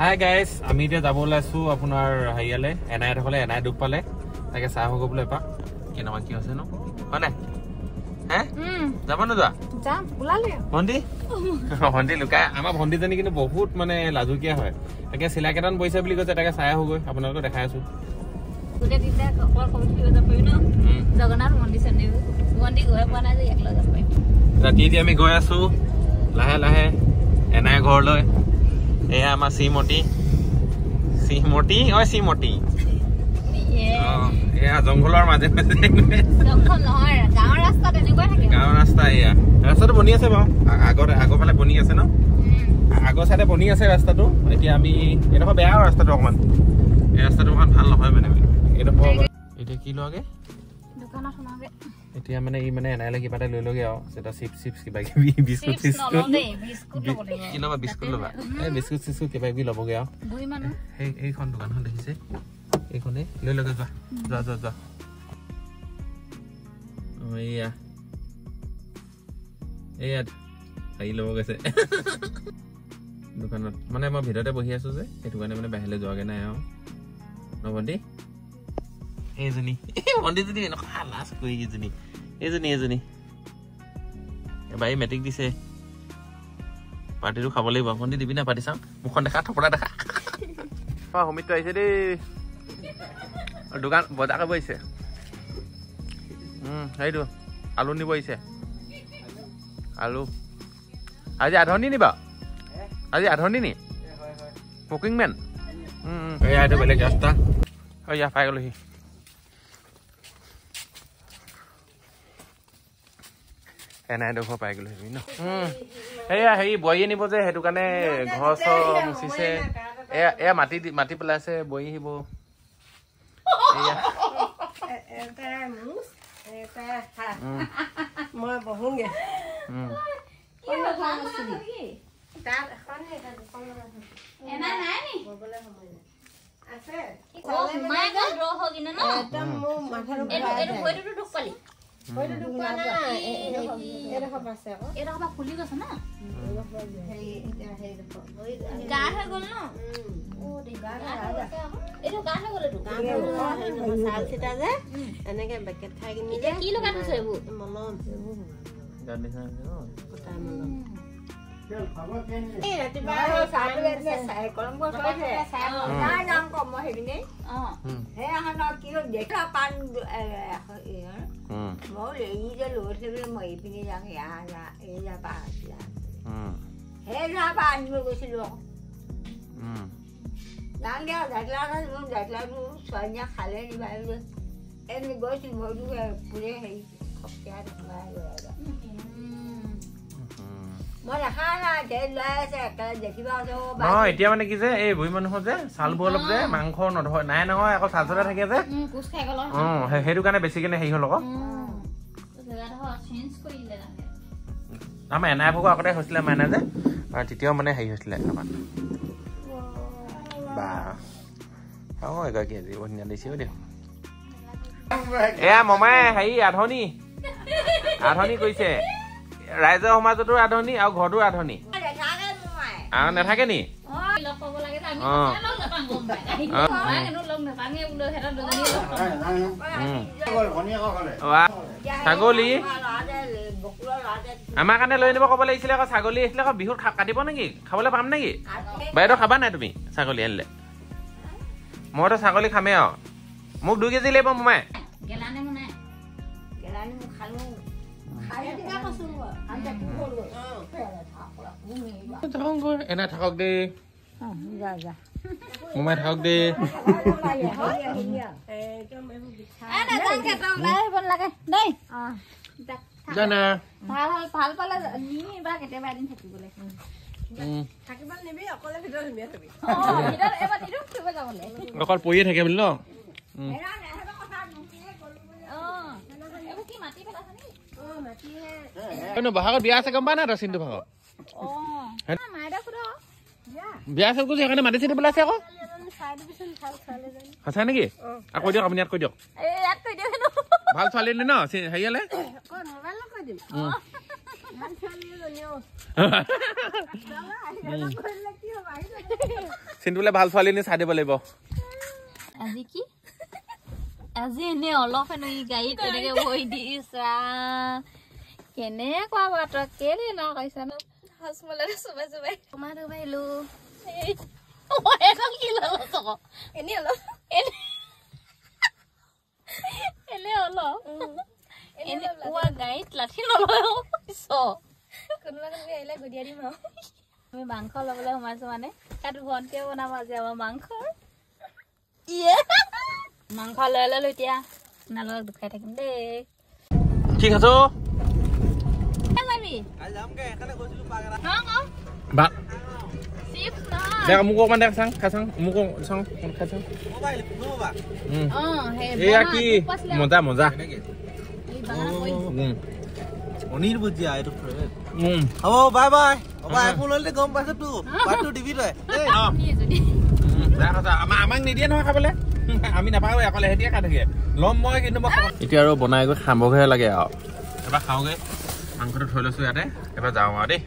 Hi guys আমি এতিয়া যাব ওলাইছো আপোনাৰ হেৰিয়ালে এনাই থকলে এনাই দুখ পালে। তাকে চাহ হ'ব বোলে এপাক। কেনেকুৱা কি হৈছে ন? হয় নাই? হে? যাব নোযোৱা যাম ওলালে। ভণ্টি? ভণ্টি লুকাই আমাৰ ভণ্টিজনী কিন্তু বহুত মানে লাজুকীয়া হয়। তাকে চিলাই কেইটামান পৰিছে বুলি কৈছে তাকে চাই আহোগৈ। আপোনালোকক দেখাই আছো। গোটেই তিনিটা অকল সৰু থাকিব যাব পাৰিবি ন? উম। জগন্নাথ মন্দিৰ চন্দিৰ মন্দিৰ গৈ পোৱা নাই যে ইয়াক লৈ যাব পাৰিম। ৰাতি এতিয়া আমি গৈ আছো লাহে লাহে এনাই ঘৰলৈ। এয়া আমাৰ শ্ৰীমতী শ্ৰীমতী ঐ শ্ৰীমতী অ, এয়া জংঘলৰ মাজে মাজে গাঁৱৰ ৰাস্তা তেনেকুৱাই থাকে গাঁৱৰ ৰাস্তা এয়া ৰাস্তাটো বনি আছে বাৰু আগৰ ফালে বনি আছে ন আগৰ চাইডে বনি আছে ৰাস্তাটো এতিয়া আমি এইডোখৰ বেয়া ৰাস্তাটো অকণমান এই ৰাস্তাটো অকণমান ভাল নহয় মানে এইডোখৰ এতিয়া কি লোৱাগে দোকানত সোমাওগে। এতিয়া মানে ই মানে এনাইলে কিবা এটা লৈ লগে আৰু এটা চিপছ চিপছ কিবা কিবি বিস্কুট চিস্কুট। দেই বিস্কুট ল'ব কি ল'বা বিস্কুট ল'বা? এই বিস্কুট চিস্কুট কিবা কিবি ল'বগে আৰু। দুই মানুহ। সেই এইখন দোকানখন দেখিছে? এইখনে। লৈ লগে যোৱা। যোৱা যোৱা যোৱা। অ, এইয়া। এইয়া হেৰি ল'ব গৈছে। দোকানত। মানে মই ভিতৰতে বহি আছো যে সেইটো কাৰণে মানে বাহিৰলৈ যোৱাগে নাই আৰু। ন ভণ্টি? এইজনী এই ভণ্টিজনী এনেকুৱা লাজ কৰি এইজনী এইজনী এইজনী এবাৰ এই মেট্ৰিক দিছে। পাৰ্টিটো খাব লাগিব। ভণ্টি দিবি না পাৰ্টি চাওঁ। মুখখন দেখা থপৰা দেখা। অ সুমিত্ৰ আহিছে দেই। দোকান বজাৰ কৰিব আহিছে। উম, সেইটো। আলু নিব আহিছে। আলু। আজি আধনি নিবা আজি আধনি নি? কুকিং মেন এয়া এইটো বেলেগ ৰাস্তা। অ ইয়া পাই গ'লোহি। এনাই ডোখৰ পাই গ'লোহি ন। উম, এয়া হেৰি বোৱাৰী আনিব যে সেইটো কাৰণে ঘৰ চৰ মুচিছে। এয়া এয়া মাটি মাটি পেলাইছে বোৱাৰী আহিব। মই বহোগে। নি? আছে? এইডোখৰ ফুলি গৈছে ন গা হৈ গ'ল ন। এইটো গা হৈ গ'ল চাল চিটা যে এনেকে বেকেট খাই কিনি কি লগাই থৈছ এইবোৰ মলম ন? কটাই মলম অ। উম, উম, উম, আনিব গৈছিলো উম। যাম দিয়া ছোৱালীজনীয়ে গৈছিলো আৰু। মই দেখা নাই তেল লৈ আছে একেবাৰে দেখিবা নহয় এতিয়া মানে কি যে এই বুঢ়ী মানুহৰ যে চালবোৰ অলপ যে মাংস নধৰে নাই নহয় আকৌ চালচতে থাকে যে। অ। সেই- সেইটো কাৰণে বেছি কেনে হেৰি হ'ল আকৌ। আমাৰ এনাই ভাগৰ আগতে হৈছিলে মাইনা যে আৰু তেতিয়াও মানে হেৰি হৈছিলে আমাৰ। বা অ এগৰাকী আজি বৰ ধুনীয়া দিছে দিয়ক এয়া মমাই হেৰি আধনি। আধনি কৰিছে। ৰাইজৰ সমাজতো আধনি আৰু ঘৰতো আধনি। আৰু নাথাকে নি? ছাগলী। আমাৰ কাৰণে লৈ আনিব ক'ব লাগিছিলে আকৌ ছাগলী আহিছিলে আকৌ বিহুত খা- কাটিব নেকি? খাবলৈ পাম নেকি? বাইদেউ খাবা নাই তুমি? ছাগলী আনিলে। মইতো ছাগলী খামেই আৰু। মোক দুই কেজি লাগিব মোমাই। দিবা কৈছো মই আমি এনে থাকক দেই যা মোমাই থাকক দেই জানা ভাল ভাল পালে নি বা কেতিয়াবা এদিন থাকিবলৈ অকল পৰিয়ে থাকে বুলি ন উম। অ এইবোৰ কি মাটি পেলাইছে নেকি অ, বহাগত বিয়া আছে গম পাই নাই তই চিন্তু ভাগত সোধ বিয়া? আছে কৈছে সেইকাৰণে মাতি চিটি পেলাইছে আকৌ? সঁচা নেকি? আকৌ কৈ দিয়ক আপুনি ইয়াত কৈ দিয়ক। ভাল ছোৱালী নে ন হেৰিয়ালে? উম। চিন্তুলে ভাল ছোৱালী নি চাই দিব লাগিব। আজি কি? আজি এনে অলপ হেনো ই গাড়ীত তেনেকে বহি দিছা কেনেকুৱা বাট কেলে ন কৈছা ন? হজমলাৰে চুবাই চুবাই। তোমাৰ ধুবাইলো কি ললো চক এনে অলপ। এনে অলপ। এনে পুৱা গাড়ীত লাঠি নলয় কোনোবা কোনোবা আহিলে গদিয়াই দিম আৰু। আমি মাংস ল'বলৈ সোমাইছো মানে। তাত ভণ্টিয়ে বনাব আজি আমাৰ মাংস ইয়ে। মাংস লৈ ললো এতিয়া। আপোনালোকক দুখাই থাকিম দেই। ঠিক আছে বা দেখ মোক অকণমান দেখ চাং খাই চাং মোক চাং খাই চাং। এয়া কি? মজা মজা। উম, পনীৰ ভুজিয়া এইটো ফেভৰেট উম। হ'ব বাই বাই হ'ব আইফোন ল'লে গম পাইছোতো পাৰ্টটো দিবি তই আমাক নিদিয়ে নহয় খাবলৈ। আমি নাপাওঁ অকলে সেহেঁতিয়ে খাই থাকে। ল'ম মই কিন্তু মই এতিয়া আৰু বনাই গৈ খাবগৈহে লাগে আৰু। এবাৰ খাওঁগৈ। মাংসটো থৈ লৈছোঁ ইয়াতে। এবাৰ যাওঁ আৰু দেই।